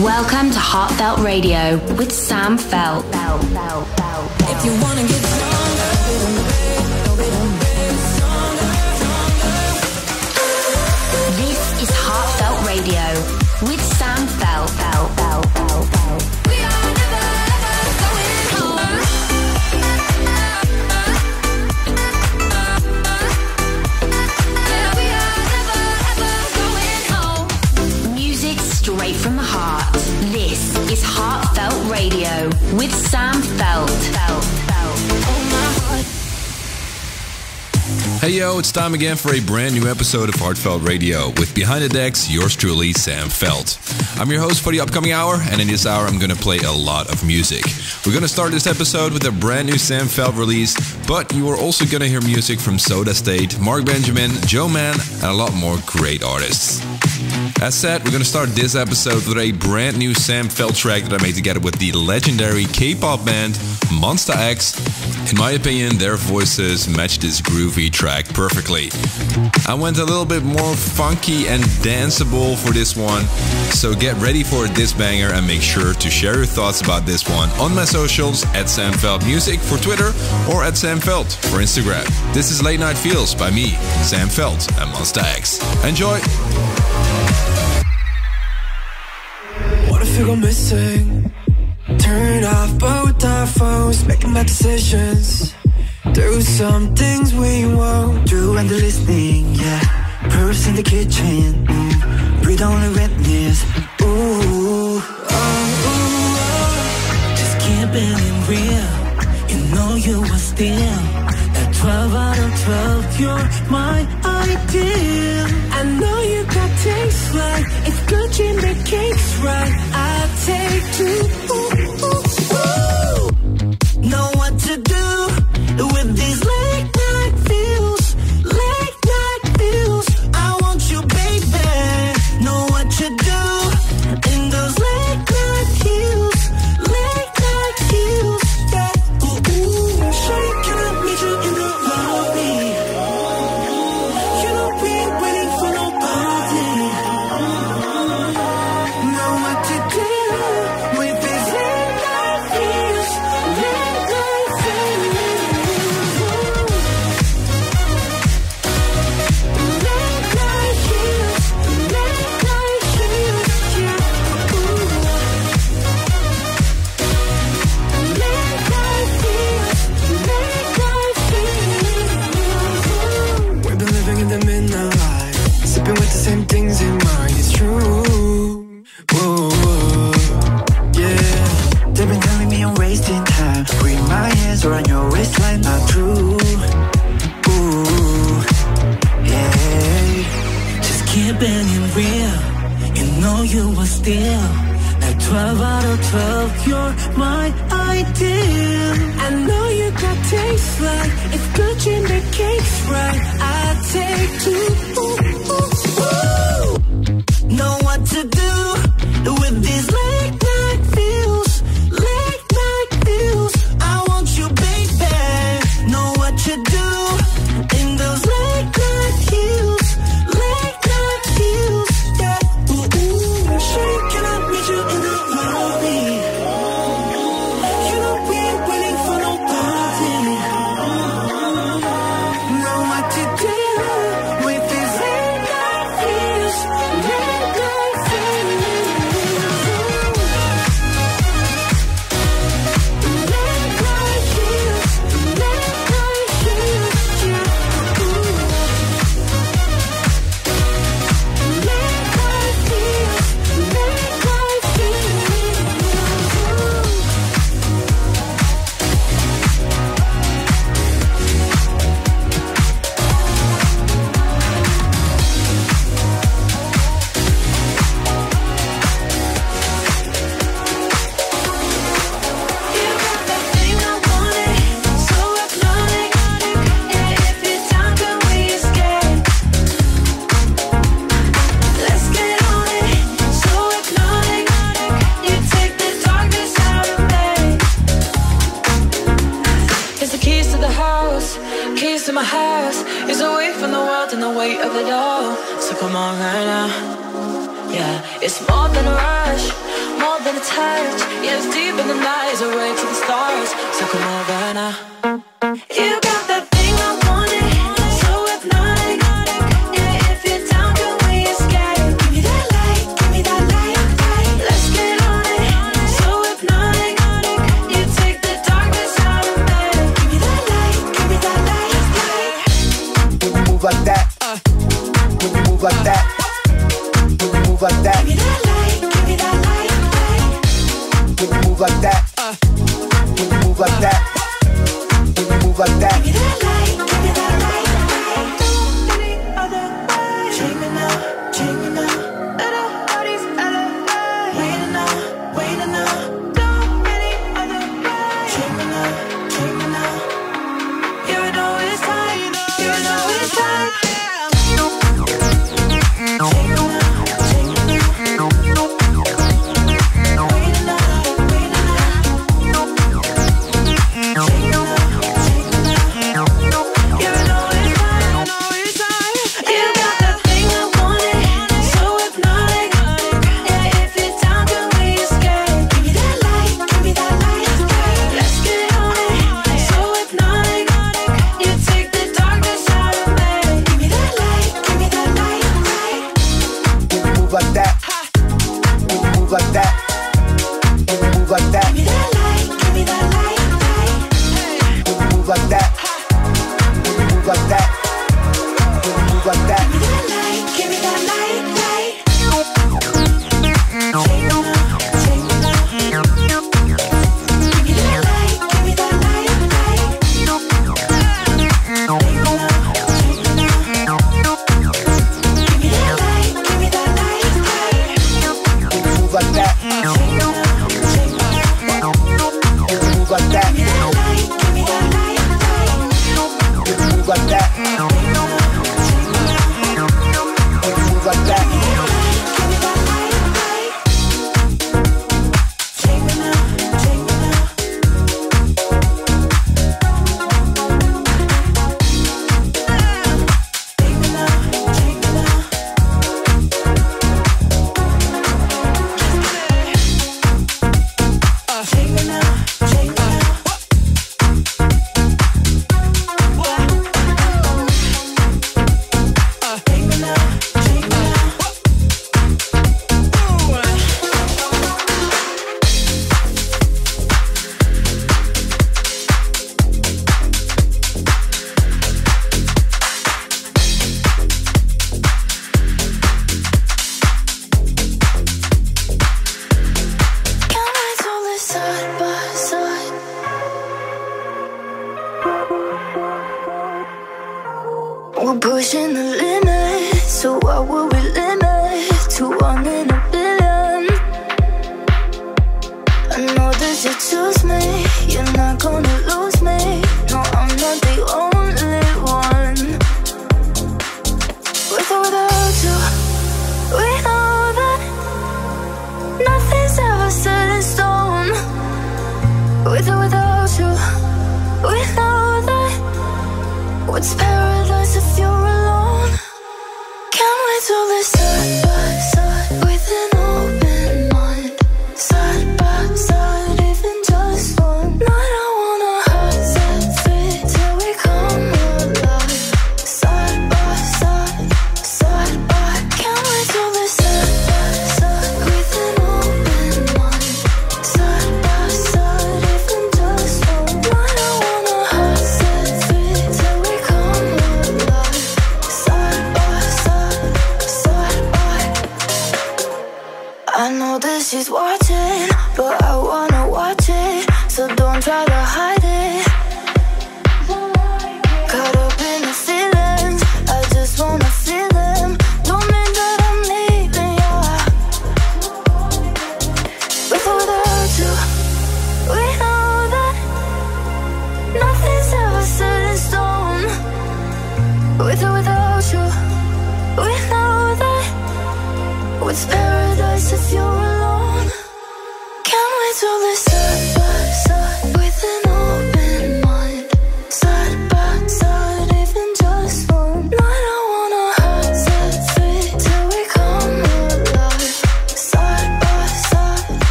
Welcome to Heartfelt Radio with Sam Feldt. If you wanna get Hey yo, it's time again for a brand new episode of Heartfelt Radio with Behind the Decks, yours truly, Sam Feldt. I'm your host for the upcoming hour, and in this hour, I'm gonna play a lot of music. We're gonna start this episode with a brand new Sam Feldt release, but you are also gonna hear music from Soda State, Mark Benjamin, Joe Mann, and a lot more great artists. As said, we're gonna start this episode with a brand new Sam Feldt track that I made together with the legendary K-pop band Monsta X. In my opinion, their voices match this groovy track perfectly. I went a little bit more funky and danceable for this one, so get ready for this banger and make sure to share your thoughts about this one on my socials at Sam Feldt Music for Twitter or at Sam Feldt for Instagram. This is Late Night Feels by me, Sam Feldt and Monsta X. Enjoy! Missing? Turn off both our phones, making bad decisions. Do some things we won't do and listening, yeah. Pearls in the kitchen, mm. read only witness. Ooh, oh, ooh, oh. Just keeping it real. You know you were still at 12 out of 12. You're my ideal. I know you got taste like if good dream the cake's right. I'll take two. Ooh, ooh.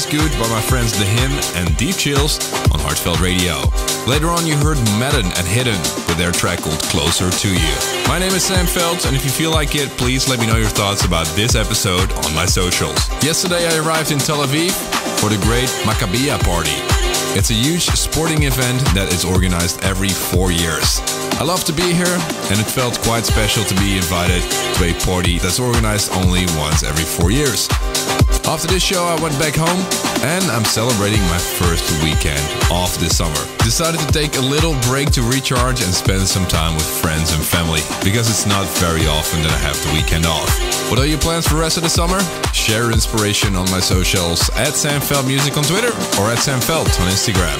This Good by my friends The Him and Deep Chills on Heartfelt Radio. Later on, you heard Madden and Hidden with their track called Closer to You. My name is Sam Feldt, and if you feel like it, please let me know your thoughts about this episode on my socials. Yesterday, I arrived in Tel Aviv for the great Maccabiah Party. It's a huge sporting event that is organized every four years. I love to be here, and it felt quite special to be invited to a party that's organized only once every four years. After this show, I went back home and I'm celebrating my first weekend off this summer. Decided to take a little break to recharge and spend some time with friends and family because it's not very often that I have the weekend off. What are your plans for the rest of the summer? Share inspiration on my socials at Sam Feldt Music on Twitter or at Sam Feldt on Instagram.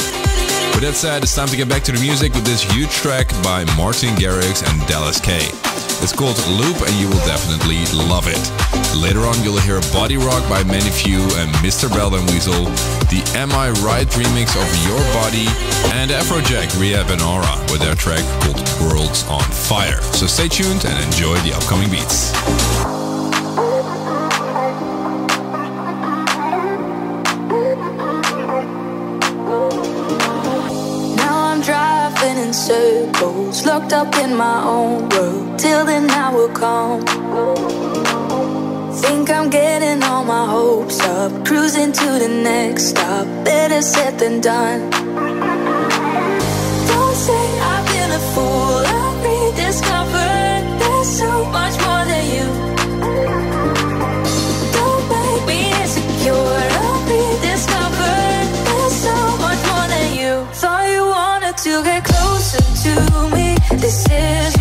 With that said, it's time to get back to the music with this huge track by Martin Garrix and Dallas K. It's called Loop and you will definitely love it. Later on, you'll hear Body Rock by Many Few and Mr. Bell and Weasel, the Am I Right remix of Your Body, and Afrojack, R3HAB and Aura with their track called Worlds on Fire. So stay tuned and enjoy the upcoming beats. Circles, locked up in my own world. Till then, I will come. Think I'm getting all my hopes up, cruising to the next stop. Better said than done. To me. This is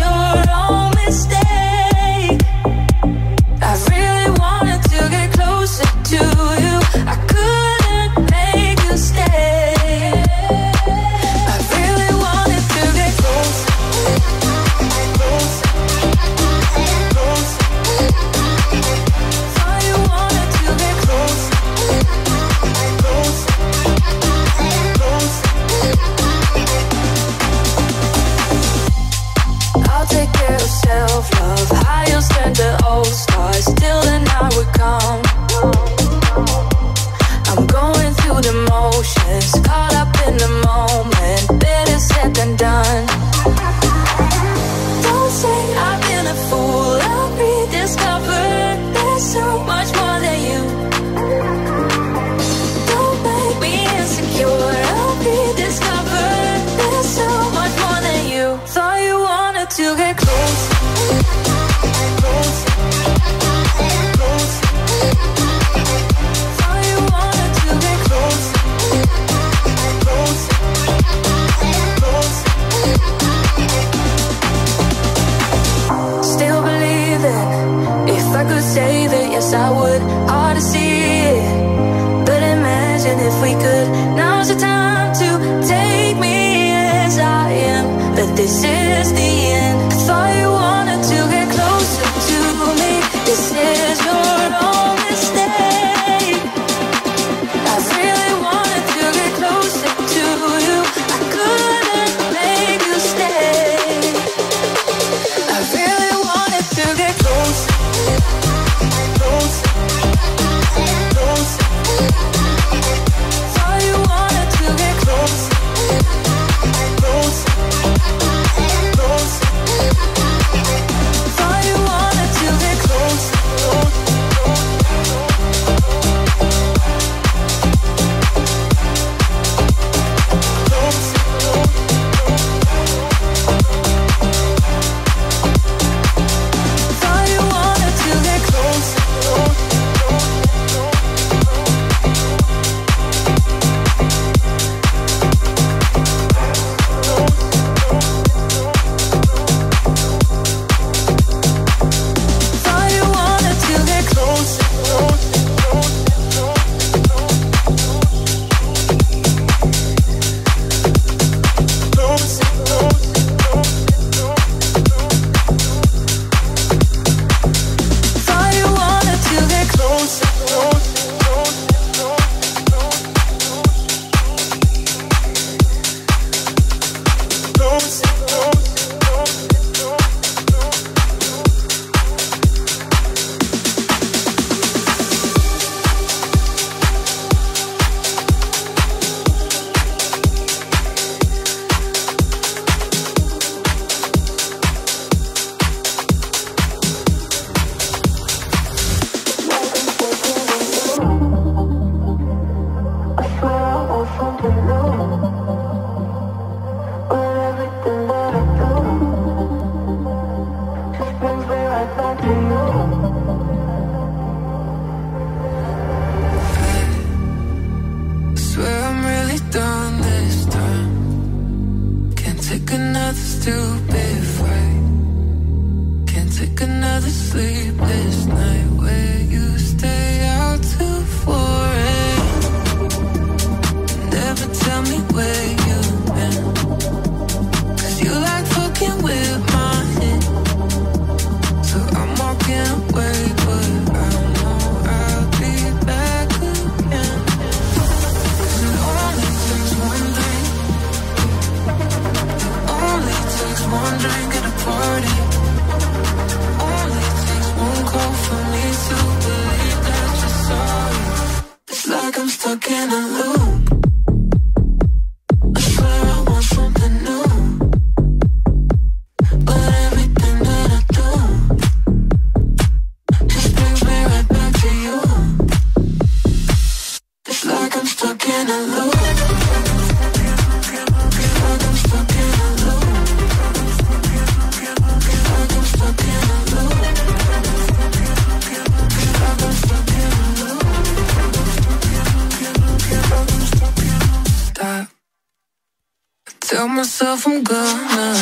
tell myself I'm gonna.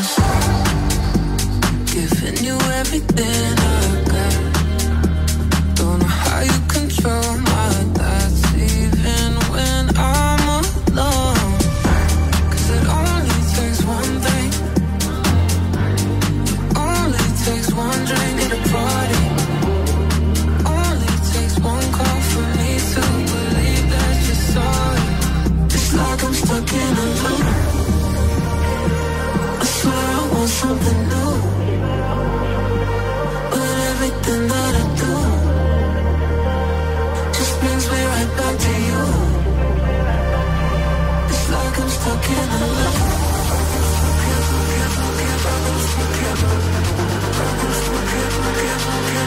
Giving you everything I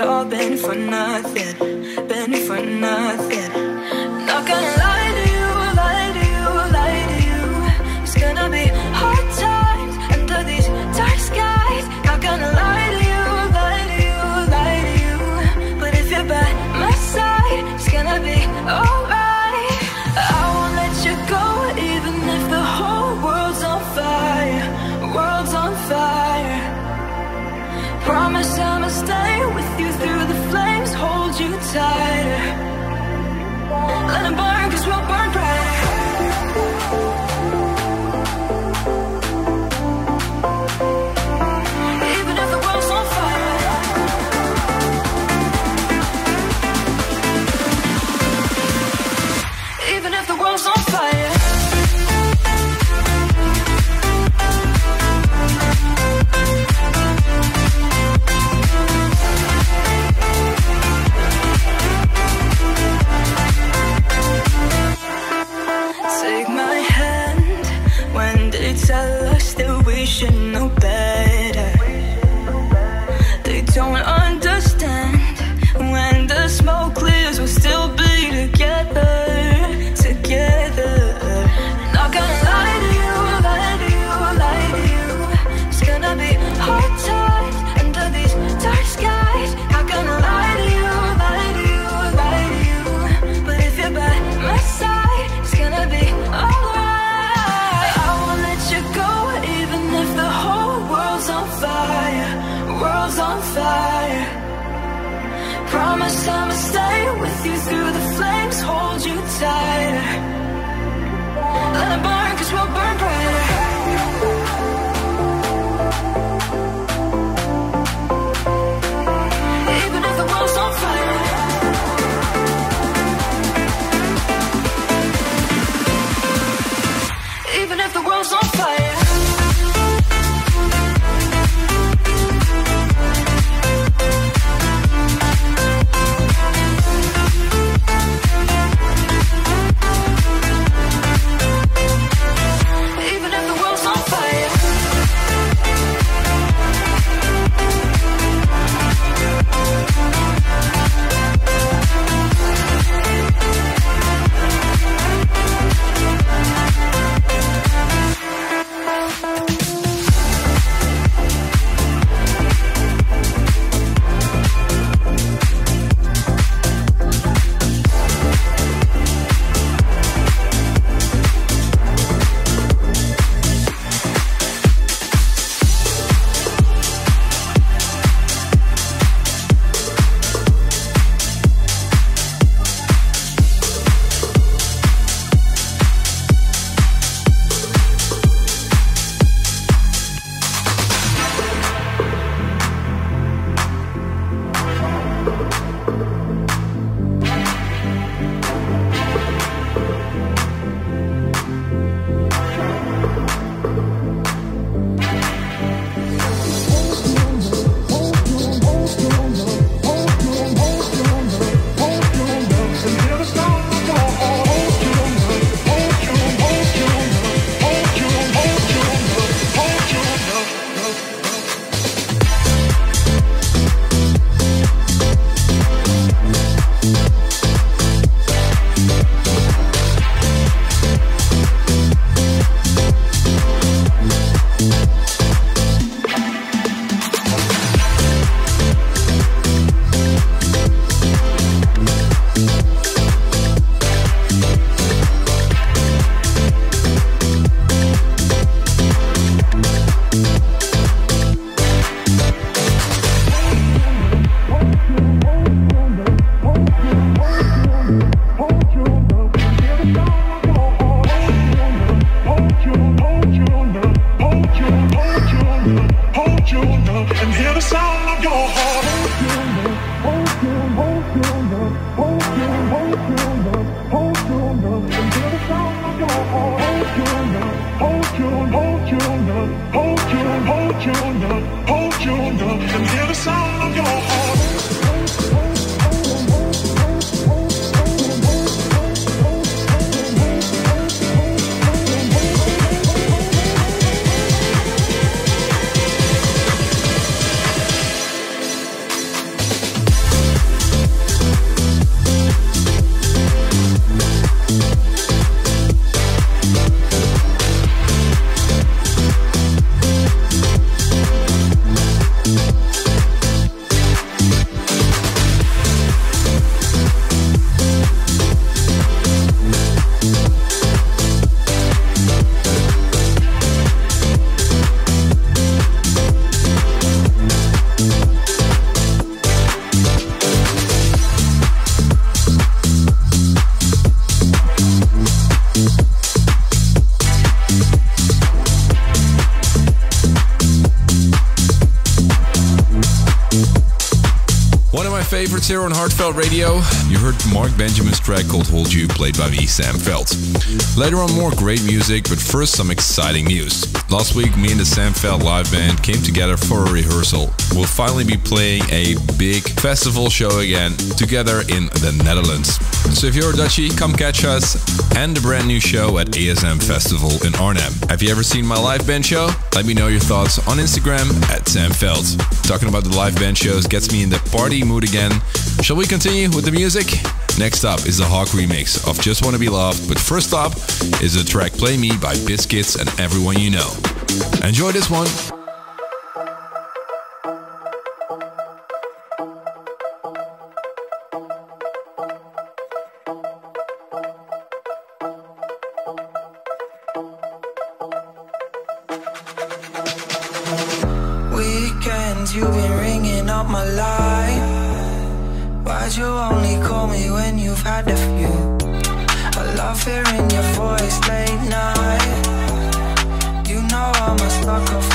all been for nothing, hold Here on Heartfeldt Radio. You heard Mark Benjamin's track called Hold You, played by me, Sam Feldt. Later on, more great music, but first, some exciting news. Last week, me and the Sam Feldt live band came together for a rehearsal. We'll finally be playing a big festival show again, together in the Netherlands. So if you're a Dutchie, come catch us and the brand new show at ASM Festival in Arnhem. Have you ever seen my live band show? Let me know your thoughts on Instagram at Sam Feldt. Talking about the live band shows gets me in the party mood again. Shall we continue with the music? Next up is the Hawk remix of Just Wanna Be Loved, but first up is the track Play Me by Biscits and Everyone You Know. Enjoy this one! hearing your voice late night. You know I'm a sucker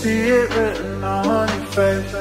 See it written on your face.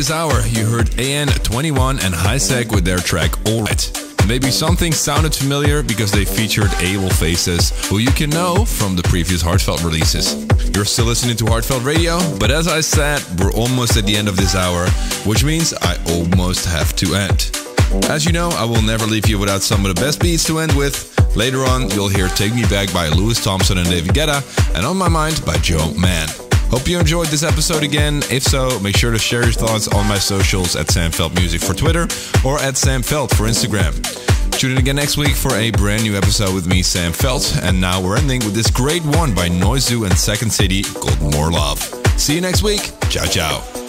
This hour. You heard AN21 and Hisek with their track Alright. Maybe something sounded familiar because they featured able faces who you can know from the previous Heartfeldt releases. You're still listening to Heartfeldt Radio, but as I said, we're almost at the end of this hour, which means I almost have to end. As you know, I will never leave you without some of the best beats to end with. Later on, you'll hear Take Me Back by Lewis Thompson and David Guetta, and On My Mind by Joe Mann. Hope you enjoyed this episode again. If so, make sure to share your thoughts on my socials at Sam Feldt Music for Twitter or at Sam Feldt for Instagram. Tune in again next week for a brand new episode with me, Sam Feldt. And now we're ending with this great one by Noizu and Second City called More Love. See you next week. Ciao, ciao.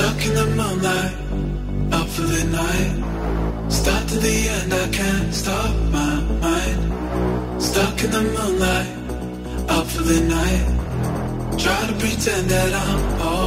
Stuck in the moonlight, up for the night. Start to the end, I can't stop my mind. Stuck in the moonlight, up for the night. Try to pretend that I'm alright.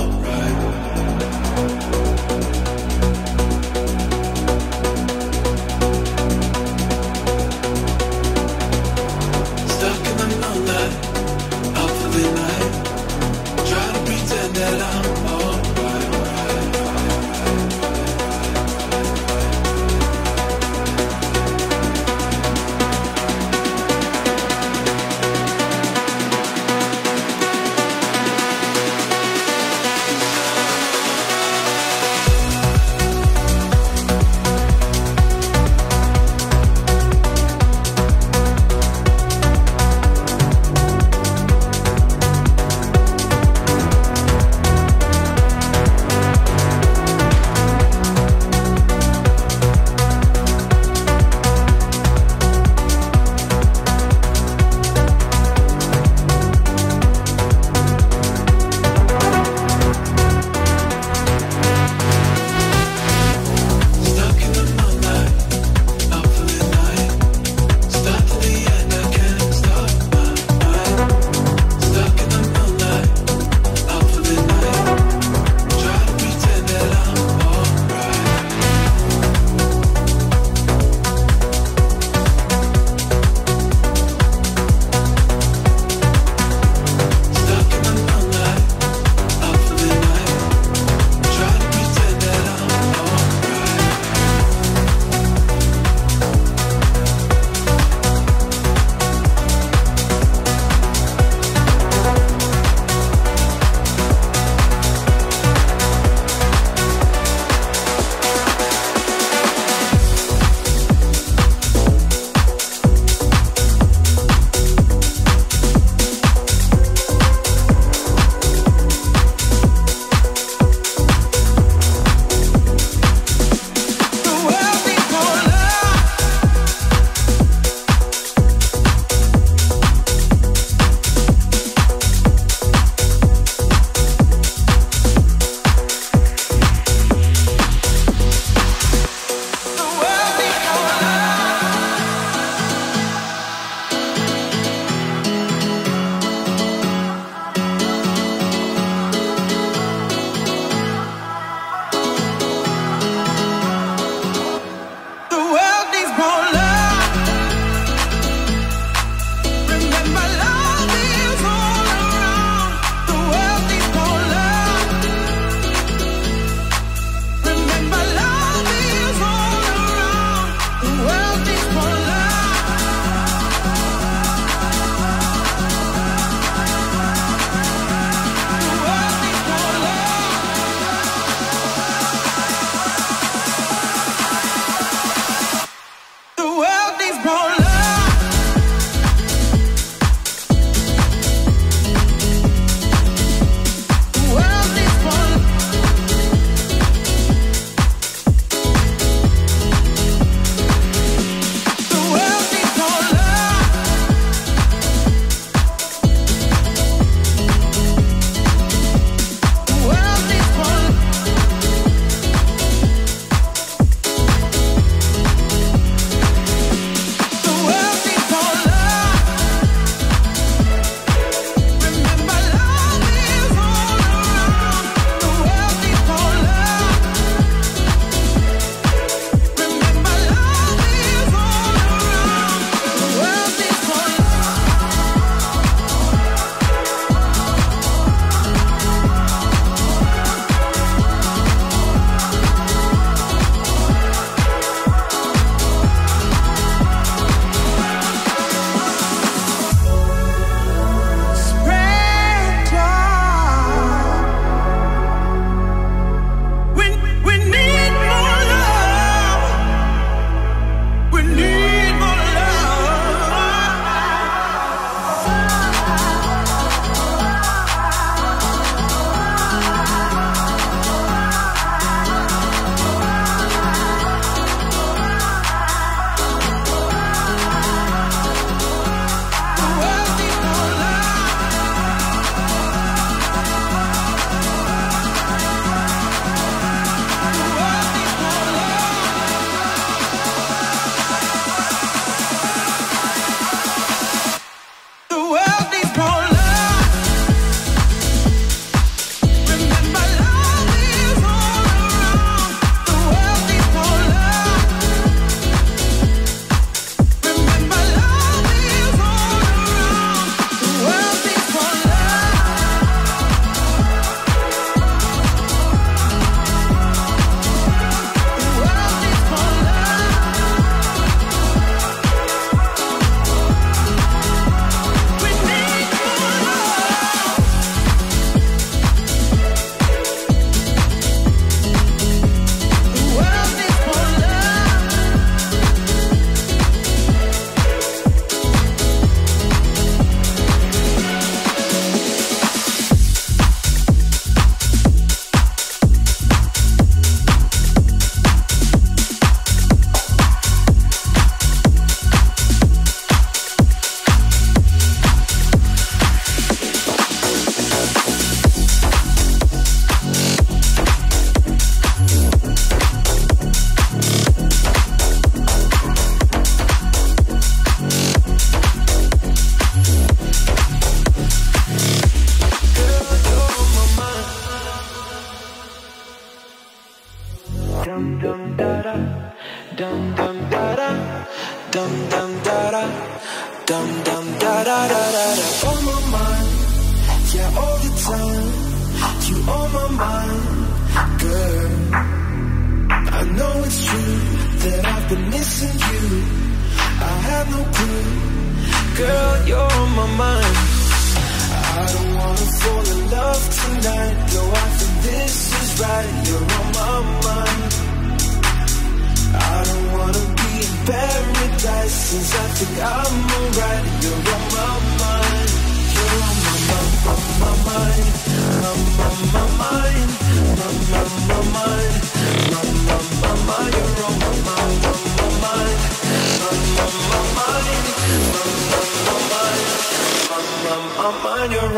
You're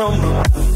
on my mind.